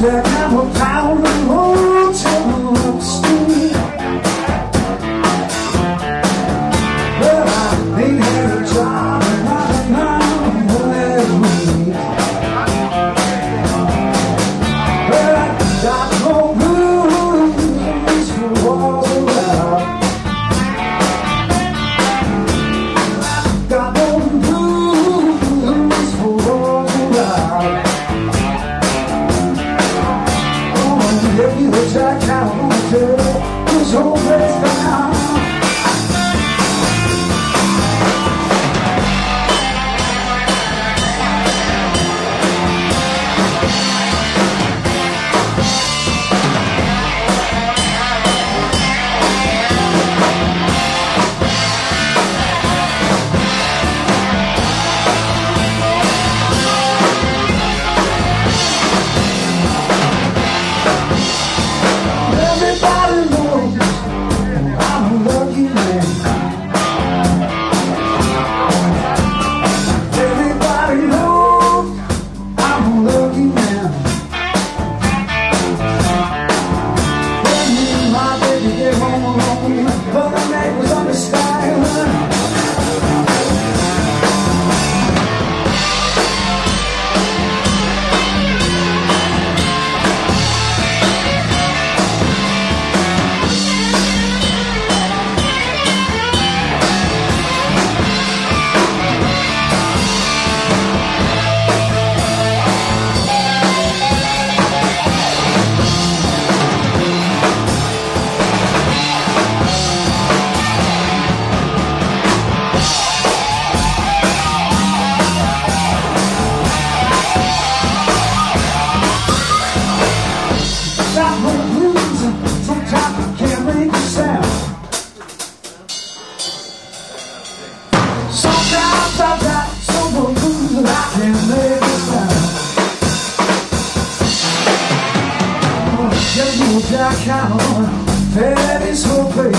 Jack, I'm a power. his whole I count on. And hope.